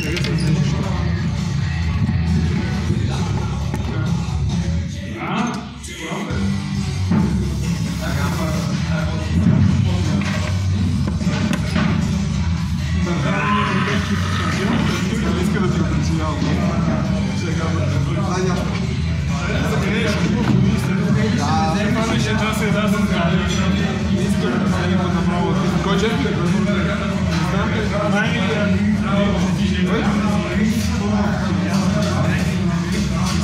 Gracias.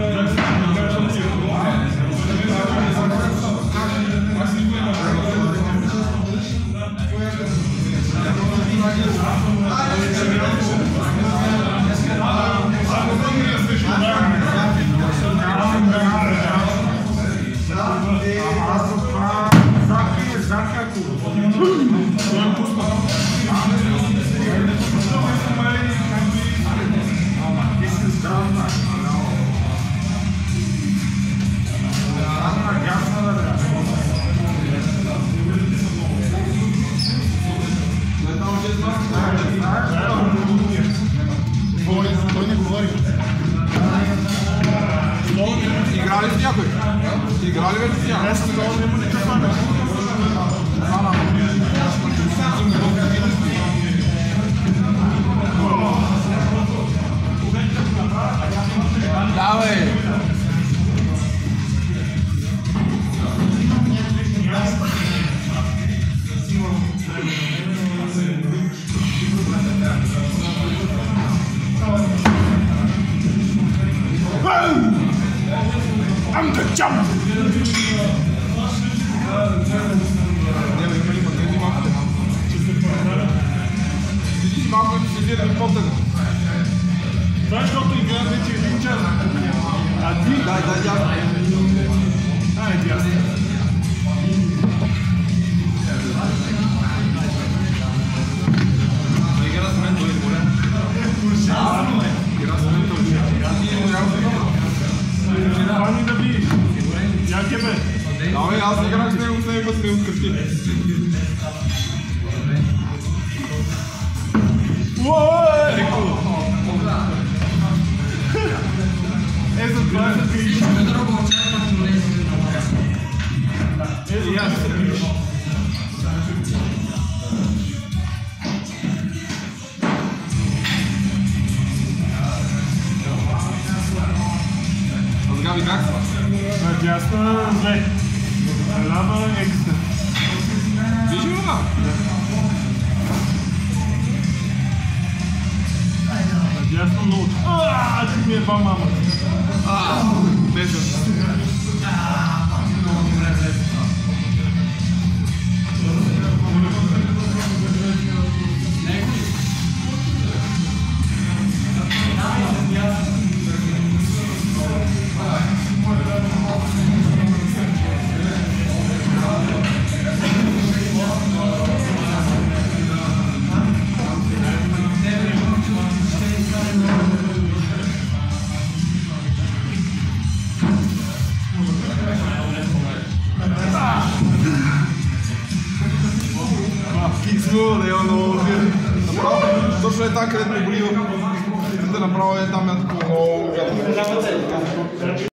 da Играли с някой. Играли вече с някой. Jump! Малко да се вираме по-тъга. Това е защото и гледам вече един час. А ти? Да, да, да. Айде, аз. No ja sam igrač ne uznajem od sve uskrti. Uoj! Ez od 20 piše. Ez od 20 piše. Gabi Gax? Na djasna, zle. Desce no outro. Ah, de minha palma. Ah, beijo. Ah. klicnil, da je ono... To še je tako, da je pregulil. Zdaj napravo je tam, da je tako...